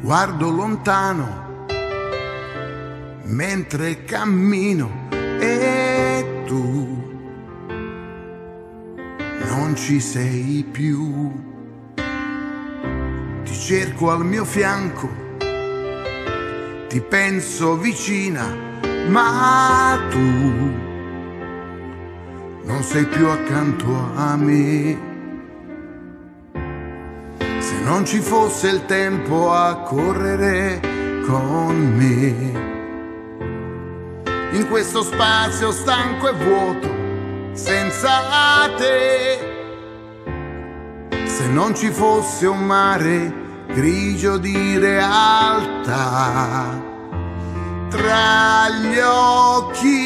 guardo lontano mentre cammino e tu non ci sei più. Ti cerco al mio fianco, ti penso vicina, ma tu non sei più accanto a me. Se non ci fosse il tempo a correre con me in questo spazio stanco e vuoto, senza te. Se non ci fosse un mare grigio di realtà, tra gli occhi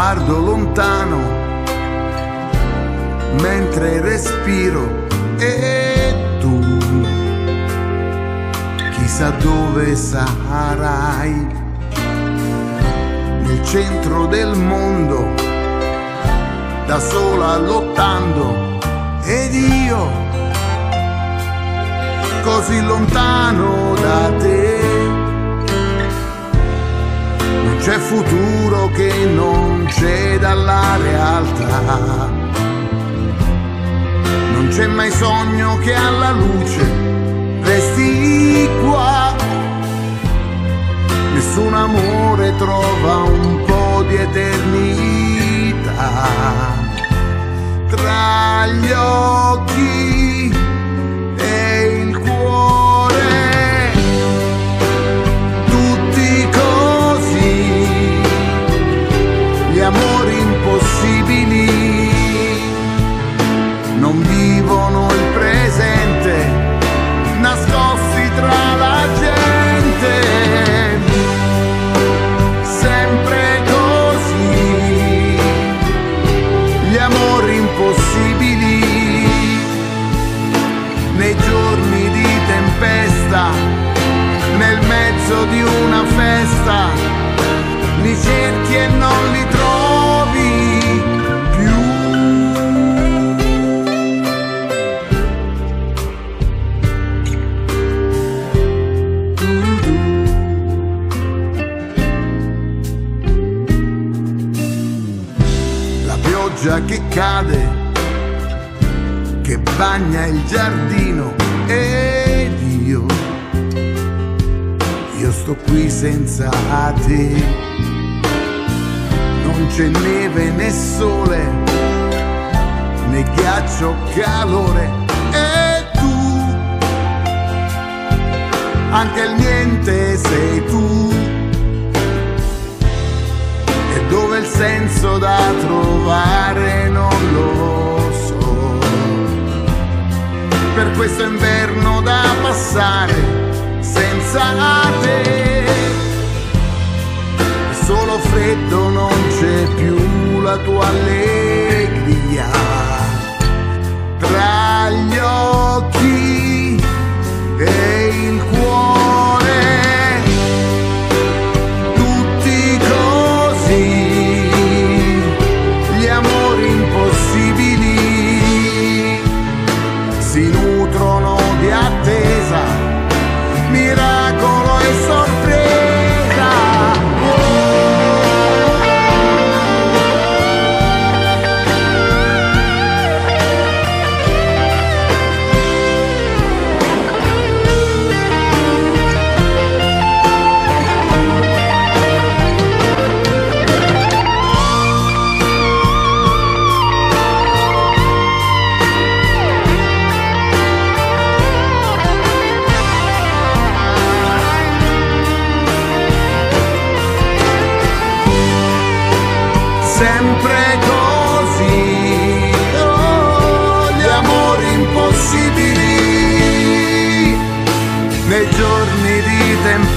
Guardo lontano mentre respiro. E tu chissà dove sarai. Nel centro del mondo da sola lottando. Ed io così lontano da te c'è futuro che non c'è dalla realtà non c'è mai sogno che alla luce resti qua. Nessun amore trova un po' di eternità tra gli occhi impossibili non vivono il presente, nascosti tra la gente. Sempre così, gli amori impossibili, nei giorni di tempesta, nel mezzo di una festa, pioggia che cade, che bagna il giardino. Ed io, io sto qui senza te, non c'è neve né sole, né ghiaccio calore. E tu, anche il niente sei tu questo inverno da passare senza te. Solo freddo, non c'è più la tua allegria. Tra gli occhi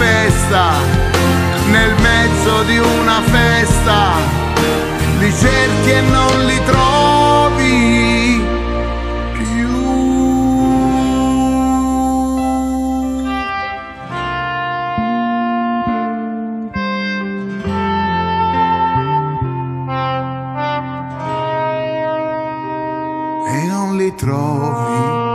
tempesta, nel mezzo di una festa, li cerchi e non li trovi. più. E non li trovi.